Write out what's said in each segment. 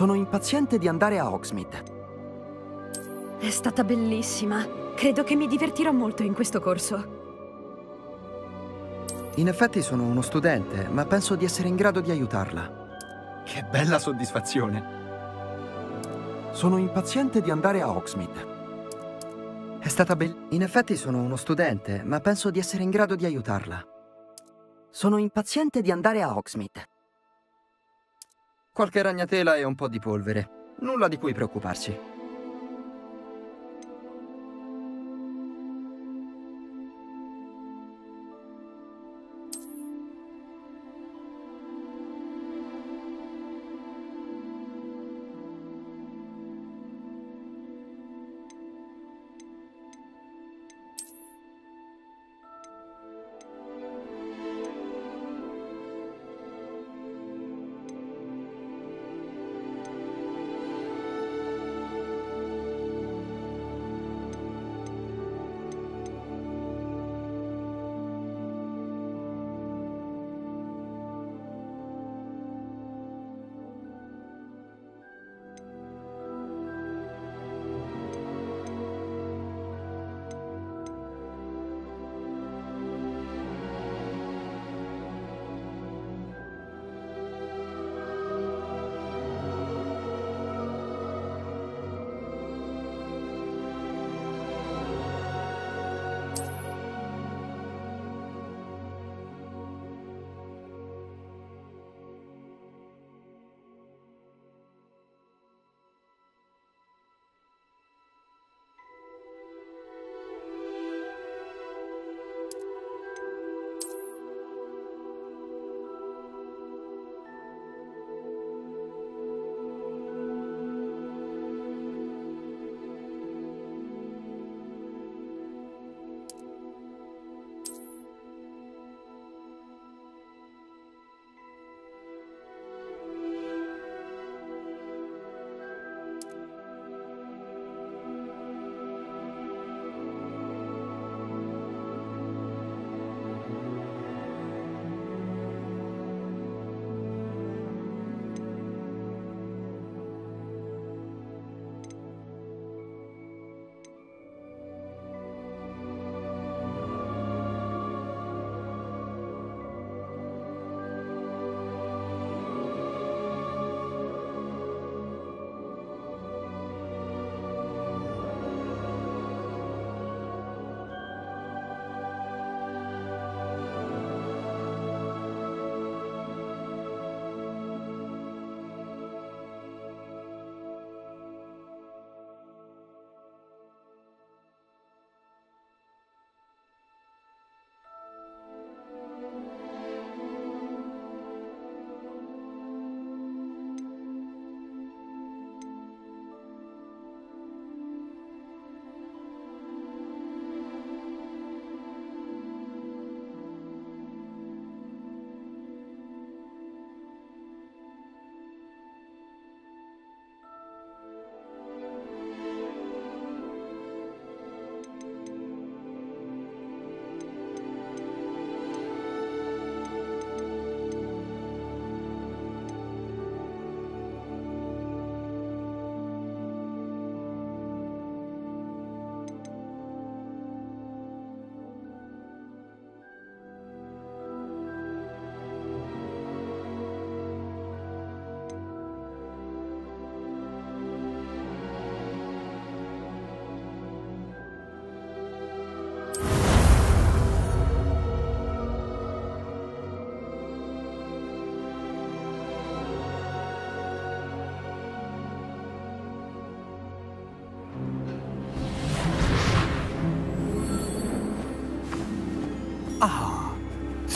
Sono impaziente di andare a Hogsmeade. È stata bellissima. Credo che mi divertirò molto in questo corso. In effetti sono uno studente, ma penso di essere in grado di aiutarla. Che bella soddisfazione! Sono impaziente di andare a Hogsmeade. È stata bellissima. In effetti sono uno studente, ma penso di essere in grado di aiutarla. Sono impaziente di andare a Hogsmeade. Qualche ragnatela e un po' di polvere. Nulla di cui preoccuparsi.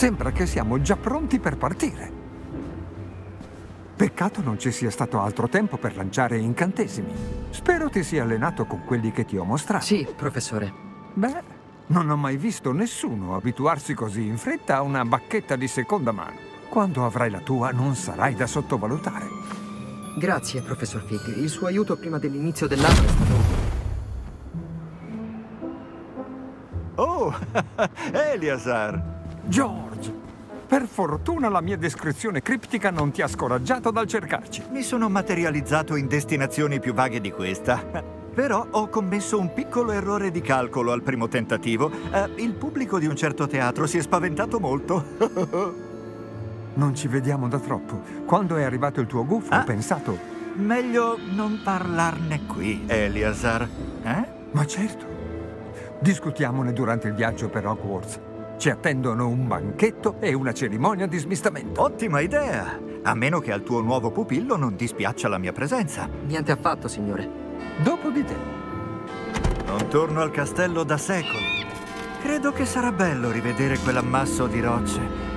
Sembra che siamo già pronti per partire. Peccato non ci sia stato altro tempo per lanciare incantesimi. Spero ti sia allenato con quelli che ti ho mostrato. Sì, professore. Beh, non ho mai visto nessuno abituarsi così in fretta a una bacchetta di seconda mano. Quando avrai la tua non sarai da sottovalutare. Grazie, professor Fig. Il suo aiuto prima dell'inizio dell'anno è stato... Oh, Eliasar! George! Per fortuna la mia descrizione criptica non ti ha scoraggiato dal cercarci. Mi sono materializzato in destinazioni più vaghe di questa. Però ho commesso un piccolo errore di calcolo al primo tentativo. Eh, il pubblico di un certo teatro si è spaventato molto. non ci vediamo da troppo. Quando è arrivato il tuo gufo, ah, ho pensato... Meglio non parlarne qui, Eliasar. Eh? Ma certo. Discutiamone durante il viaggio per Hogwarts. Ci attendono un banchetto e una cerimonia di smistamento. Ottima idea! A meno che al tuo nuovo pupillo non dispiaccia la mia presenza. Niente affatto, signore. Dopo di te. Non torno al castello da secoli. Credo che sarà bello rivedere quell'ammasso di rocce.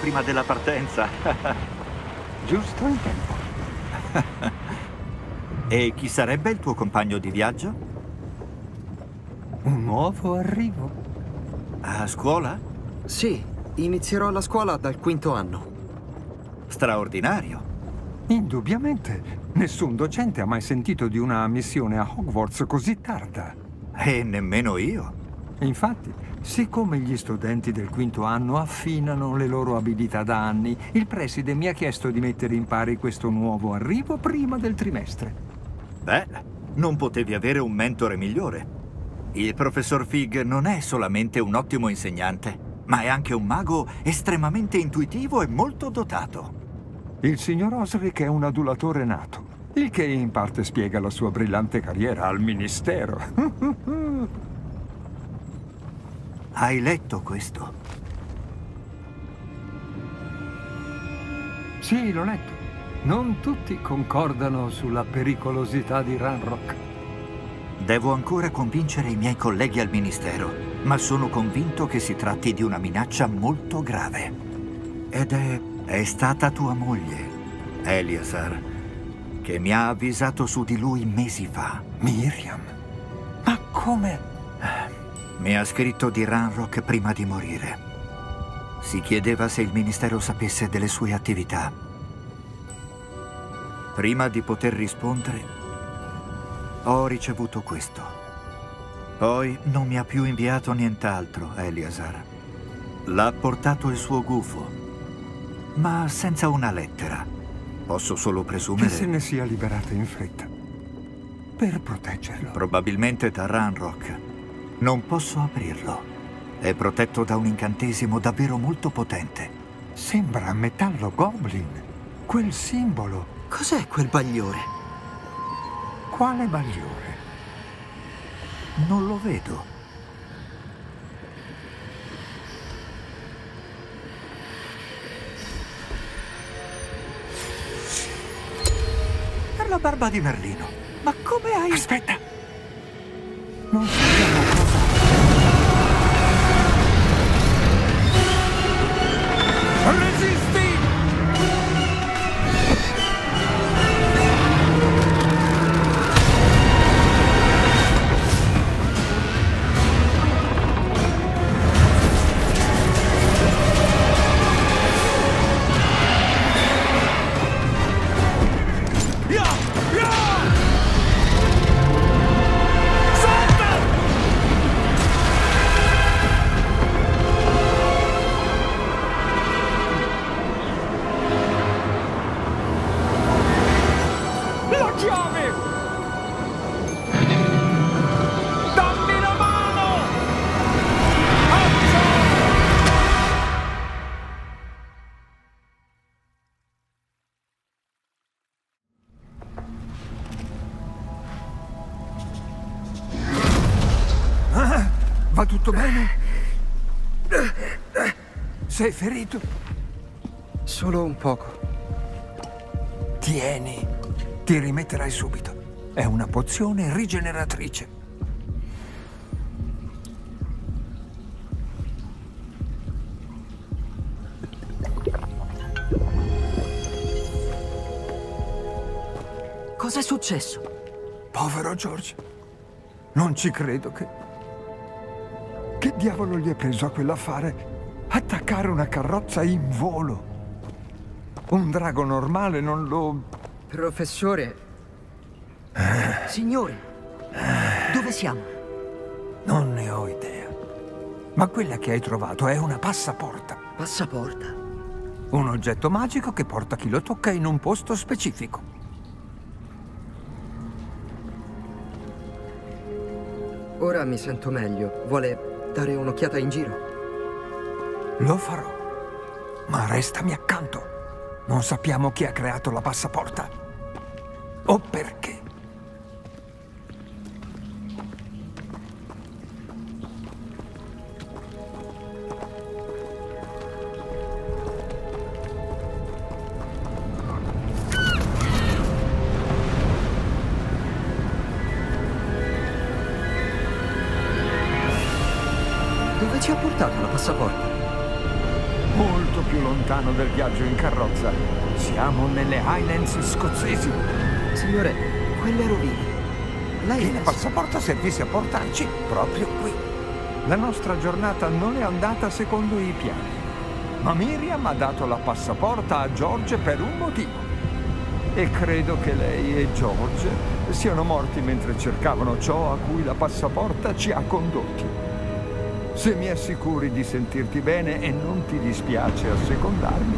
Prima della partenza. Giusto in tempo. e chi sarebbe il tuo compagno di viaggio? Un nuovo arrivo. A scuola? Sì, inizierò la scuola dal quinto anno. Straordinario. Indubbiamente. Nessun docente ha mai sentito di una missione a Hogwarts così tarda. E nemmeno io. Infatti, siccome gli studenti del quinto anno affinano le loro abilità da anni, il preside mi ha chiesto di mettere in pari questo nuovo arrivo prima del trimestre. Beh, non potevi avere un mentore migliore. Il professor Fig non è solamente un ottimo insegnante, ma è anche un mago estremamente intuitivo e molto dotato. Il signor Osric è un adulatore nato, il che in parte spiega la sua brillante carriera al ministero. Hai letto questo? Sì, l'ho letto. Non tutti concordano sulla pericolosità di Ranrock. Devo ancora convincere i miei colleghi al Ministero, ma sono convinto che si tratti di una minaccia molto grave. Ed è... è stata tua moglie, Eliasar, che mi ha avvisato su di lui mesi fa. Miriam? Ma come... Mi ha scritto di Ranrock prima di morire. Si chiedeva se il Ministero sapesse delle sue attività. Prima di poter rispondere, ho ricevuto questo. Poi non mi ha più inviato nient'altro, Eliasar. L'ha portato il suo gufo, ma senza una lettera. Posso solo presumere... Che se ne sia liberata in fretta. Per proteggerlo. Probabilmente da Ranrock. Non posso aprirlo. È protetto da un incantesimo davvero molto potente. Sembra metallo goblin. Quel simbolo. Cos'è quel bagliore? Quale bagliore? Non lo vedo. Per la barba di Merlino. Ma come hai... Aspetta! Tutto bene? Sei ferito? Solo un poco. Tieni, ti rimetterai subito. È una pozione rigeneratrice. Cos'è successo? Povero George. Non ci credo che... Che diavolo gli è preso a quell'affare? Attaccare una carrozza in volo. Un drago normale non lo... Professore. Signori. Dove siamo? Non ne ho idea. Ma quella che hai trovato è una passaporta. Passaporta. Un oggetto magico che porta chi lo tocca in un posto specifico. Ora mi sento meglio. Vuole dare un'occhiata in giro? Lo farò. Ma restami accanto. Non sappiamo chi ha creato la passaporta. O perché. Ci ha portato la passaporta? Molto più lontano del viaggio in carrozza. Siamo nelle Highlands scozzesi. Signore, quelle rovine. Lei Che la passaporta servisse a portarci proprio qui. La nostra giornata non è andata secondo i piani. Ma Miriam ha dato la passaporta a George per un motivo. E credo che lei e George siano morti mentre cercavano ciò a cui la passaporta ci ha condotti. Se mi assicuri di sentirti bene e non ti dispiace assecondarmi,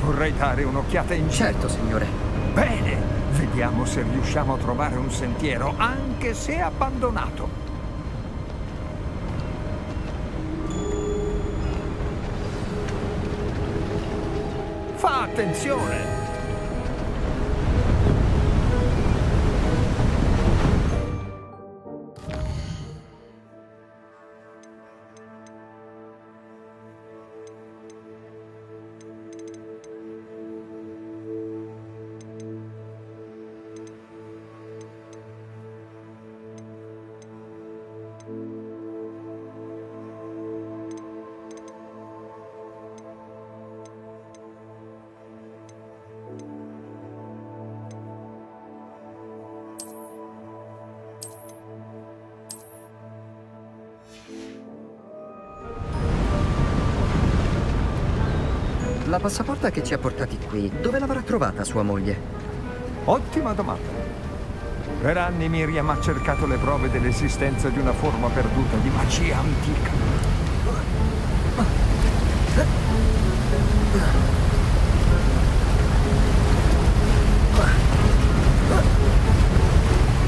vorrei dare un'occhiata in giro. Certo, signore. Bene, vediamo se riusciamo a trovare un sentiero, anche se abbandonato. Fa attenzione! La passaporta che ci ha portati qui, dove l'avrà trovata sua moglie? Ottima domanda. Per anni Miriam ha cercato le prove dell'esistenza di una forma perduta di magia antica.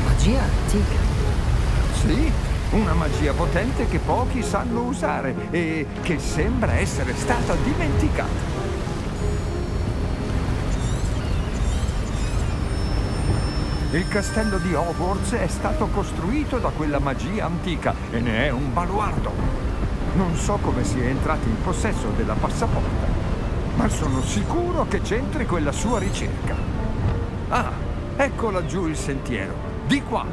Magia antica. Sì, una magia potente che pochi sanno usare e che sembra essere stata dimenticata. Il castello di Hogwarts è stato costruito da quella magia antica e ne è un baluardo. Non so come sia entrato in possesso della passaporta, ma sono sicuro che c'entri quella sua ricerca. Ah, ecco laggiù il sentiero. Di qua.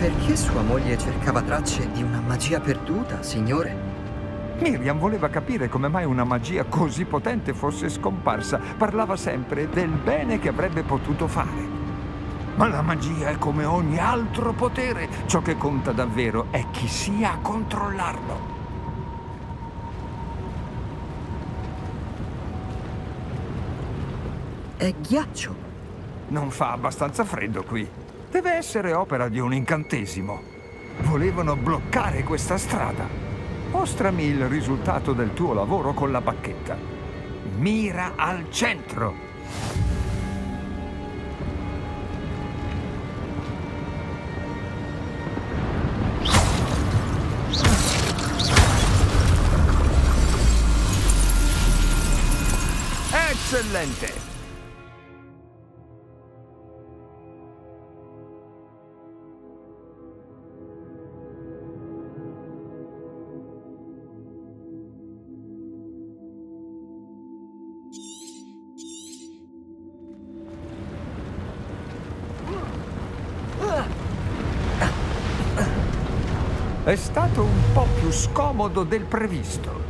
Perché sua moglie cercava tracce di una magia perduta, signore? Miriam voleva capire come mai una magia così potente fosse scomparsa. Parlava sempre del bene che avrebbe potuto fare. Ma la magia è come ogni altro potere. Ciò che conta davvero è chi sia a controllarlo. È ghiaccio. Non fa abbastanza freddo qui. Deve essere opera di un incantesimo. Volevano bloccare questa strada. Mostrami il risultato del tuo lavoro con la bacchetta. Mira al centro. Eccellente! È stato un po' più scomodo del previsto.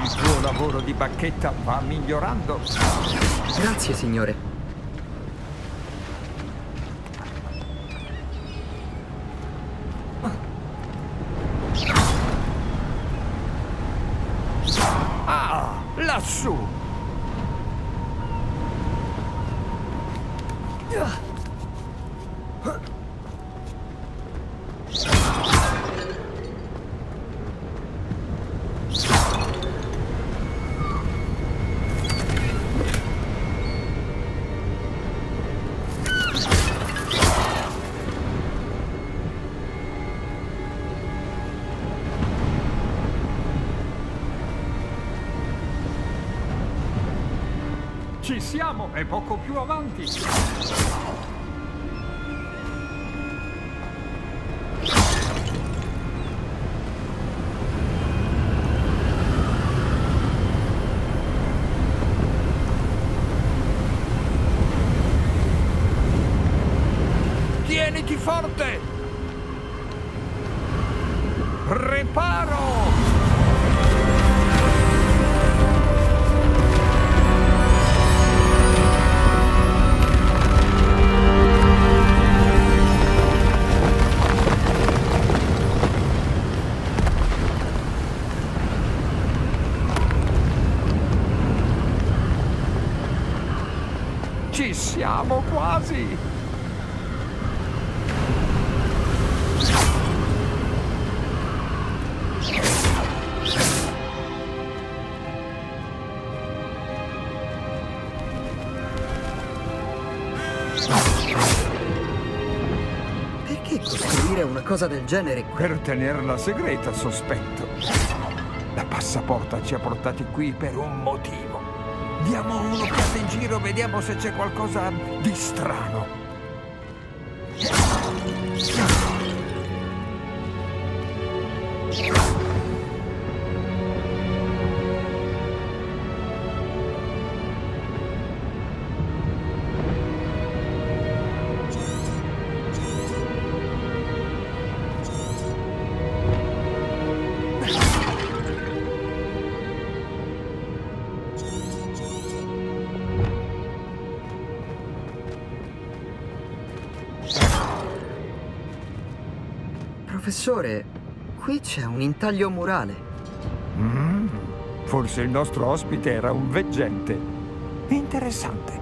Il tuo lavoro di bacchetta va migliorando. Grazie, signore. Ah, lassù! Siamo, è poco più avanti. Ci siamo quasi! Perché costruire una cosa del genere qui? Per tenerla segreta, sospetto. La passaporta ci ha portati qui per un motivo. Diamo un'occhiata in giro, vediamo se c'è qualcosa di strano. Professore, qui c'è un intaglio murale. Mm, forse il nostro ospite era un veggente. Interessante.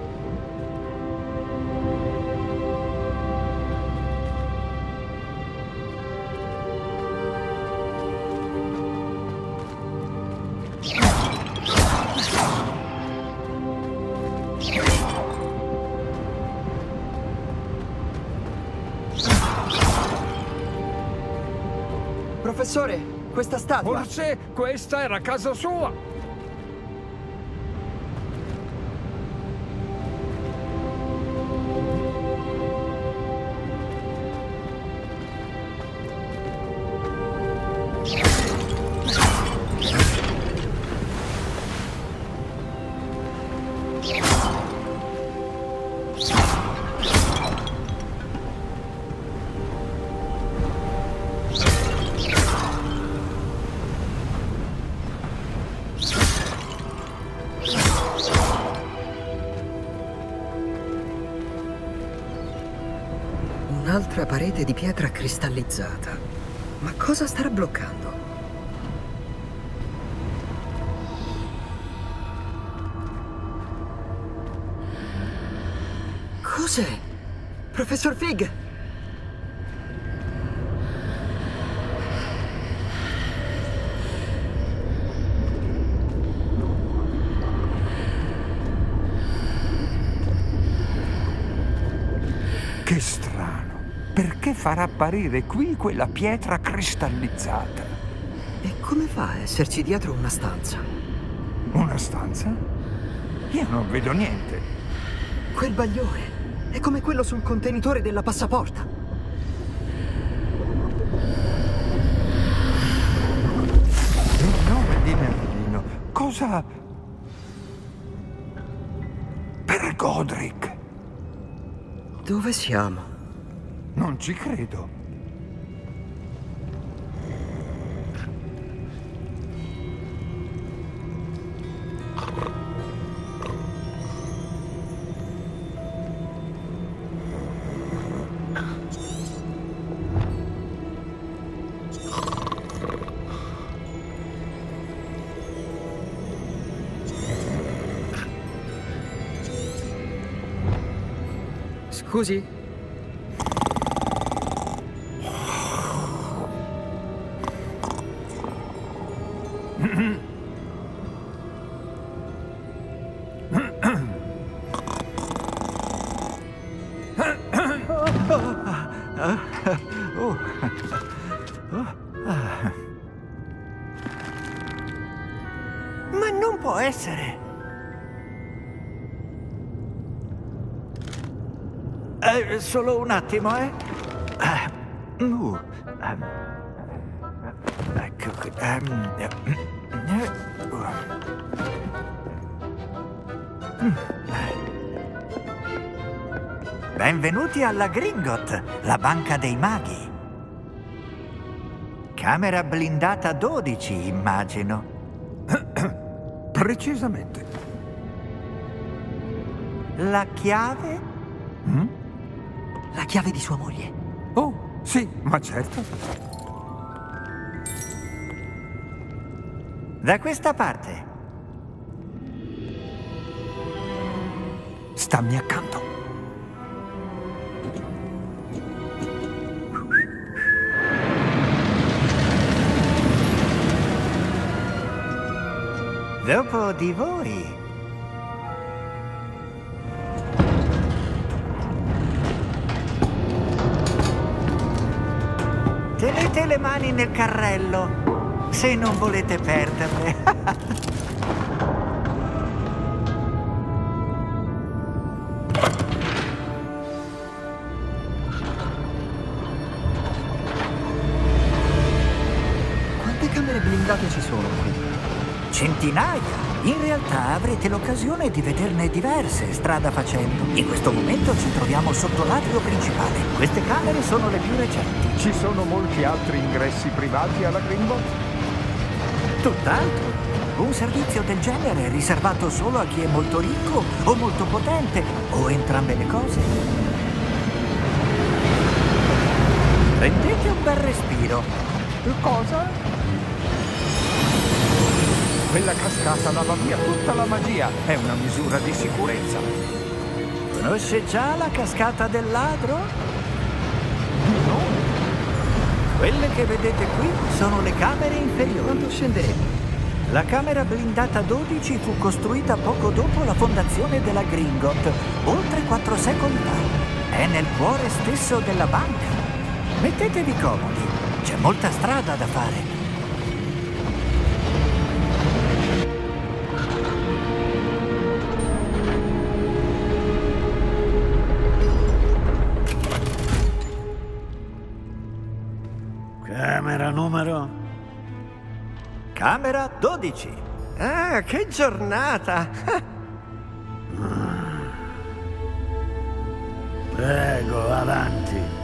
Professore, questa statua... Forse questa era casa sua. Parete di pietra cristallizzata. Ma cosa starà bloccando? Cos'è? Professor Fig! Che strano. Perché far apparire qui quella pietra cristallizzata? E come fa a esserci dietro una stanza? Una stanza? Io non vedo niente. Quel bagliore è come quello sul contenitore della passaporta. In nome di Merlino, cosa... Per Godric. Dove siamo? Non ci credo. Scusi? Non può essere! Eh, solo un attimo, eh? Eh, uh, ehm, ecco qui. eh, uh. Benvenuti alla Gringot, la banca dei maghi. Camera blindata 12, immagino. Precisamente. La chiave? La chiave di sua moglie. Oh, sì, ma certo. Da questa parte. Stammi accanto. Dopo di voi. Tenete le mani nel carrello, se non volete perderle. Quante camere blindate ci sono qui? Centinaia! In realtà avrete l'occasione di vederne diverse strada facendo. In questo momento ci troviamo sotto l'atrio principale. Queste camere sono le più recenti. Ci sono molti altri ingressi privati alla Greenbot? Tutt'altro. Un servizio del genere è riservato solo a chi è molto ricco o molto potente, o entrambe le cose. Prendete un bel respiro. Cosa? Quella cascata lava via tutta la magia. È una misura di sicurezza. Conosce già la cascata del ladro? No? Quelle che vedete qui sono le camere inferiori. Quando scenderemo? La camera blindata 12 fu costruita poco dopo la fondazione della Gringot, oltre quattro secoli fa. È nel cuore stesso della banca. Mettetevi comodi, c'è molta strada da fare. Camera 12. Ah, che giornata! Prego, avanti.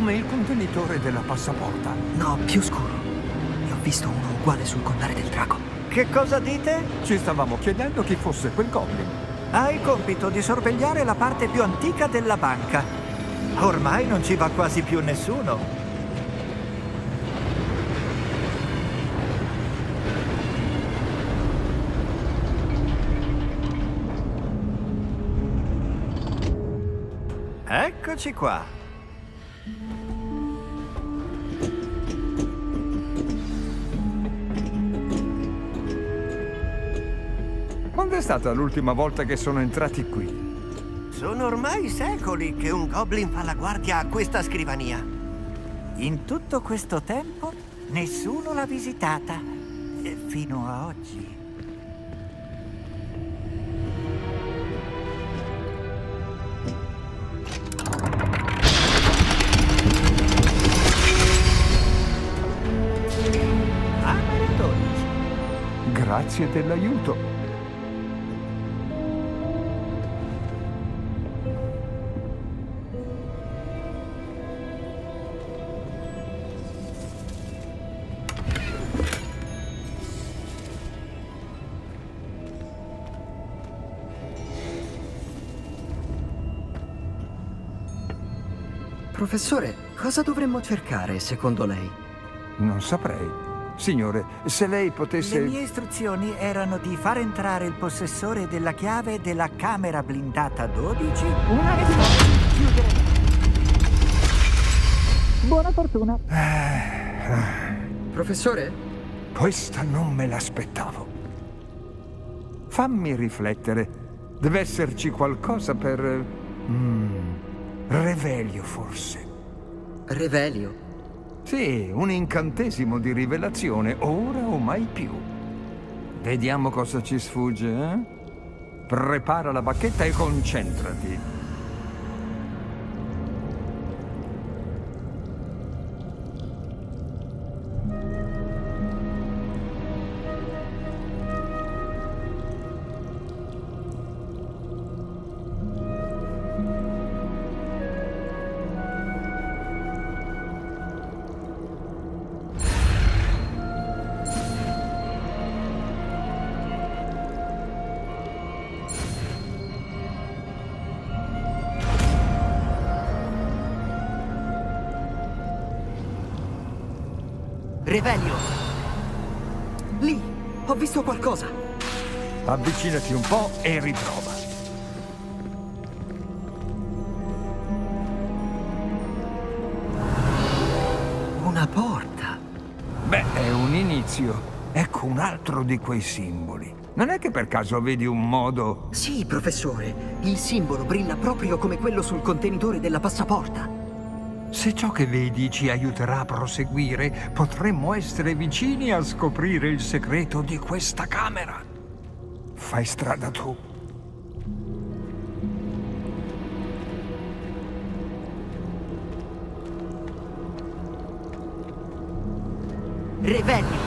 Come il contenitore della passaporta. No, più scuro. Ne ho visto uno uguale sul collare del drago. Che cosa dite? Ci stavamo chiedendo chi fosse quel goblin. Ha il compito di sorvegliare la parte più antica della banca. Ormai non ci va quasi più nessuno. Eccoci qua. Stata l'ultima volta che sono entrati qui? Sono ormai secoli che un goblin fa la guardia a questa scrivania. In tutto questo tempo nessuno l'ha visitata. Eh, fino a oggi. Grazie dell'aiuto. Professore, cosa dovremmo cercare secondo lei? Non saprei. Signore, se lei potesse... Le mie istruzioni erano di far entrare il possessore della chiave della camera blindata 12 una e poi chiudere. Buona fortuna. Professore? Questa non me l'aspettavo. Fammi riflettere. Deve esserci qualcosa per... Mm, Revelio, forse. Revelio? Sì, un incantesimo di rivelazione, ora o mai più. Vediamo cosa ci sfugge, eh? Prepara la bacchetta e concentrati. Revelio! Lì! Ho visto qualcosa! Avvicinati un po' e riprova. Una porta! Beh, è un inizio. Ecco un altro di quei simboli. Non è che per caso vedi un modo... Sì, professore. Il simbolo brilla proprio come quello sul contenitore della passaporta. Se ciò che vedi ci aiuterà a proseguire, potremmo essere vicini a scoprire il segreto di questa camera. Fai strada tu. Revelio!